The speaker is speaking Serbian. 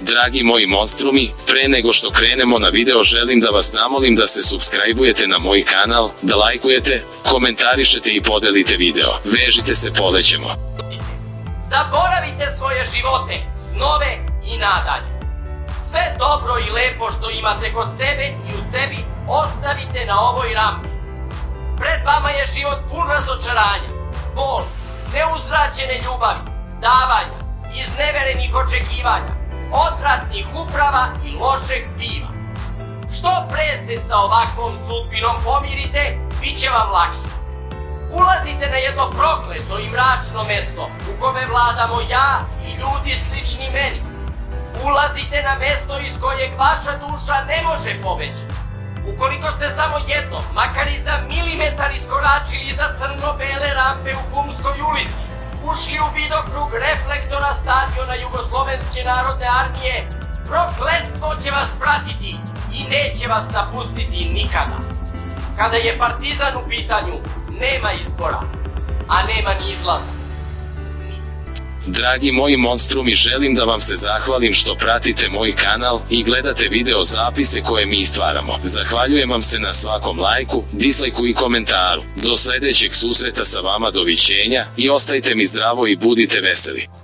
Dragi moji monstrumi, pre nego što krenemo na video želim da vas zamolim da se subscribe-ujete na moj kanal, da lajkujete, komentarišete i podelite video. Vežite se polećemo. Zaboravite svoje živote, snove i nadanje. Sve dobro i lepo što imate kod sebe i u sebi ostavite na ovoj rampi. Pred vama je život pun razočaranja, bol, neuzračene ljubavi, davanja, izneverenih očekivanja, odvratnih uprava i lošeg piva. Što pre se sa ovakvom sudbinom pomirite, bit će vam lakše. Ulazite na jedno prokleto i mračno mesto u kome vladamo ja i ljudi slični meni. Ulazite na mesto iz kojeg vaša duša ne može pobeći. Ukoliko ste samo jedno, makar i za milimetar iskoračili iza crno-bele rampe u Humskoj ulici, ušli u vidokrug reflektora stadiona Jugoslovenske narodne armije, prokletstvo će vas pratiti i neće vas napustiti nikada. Kada je partizan u pitanju, nema izbora, a nema ni izlaza. Dragi moji monstrumi želim da vam se zahvalim što pratite moj kanal i gledate video zapise koje mi stvaramo. Zahvaljujem vam se na svakom lajku, dislajku i komentaru. Do sledećeg susreta sa vama dovićenja i ostajte mi zdravo i budite veseli.